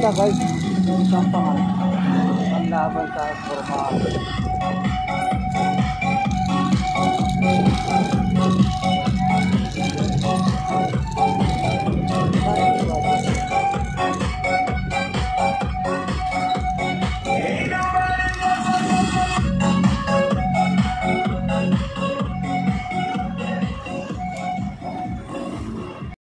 Basta guys, isang pangalan. Ang laban sa formal.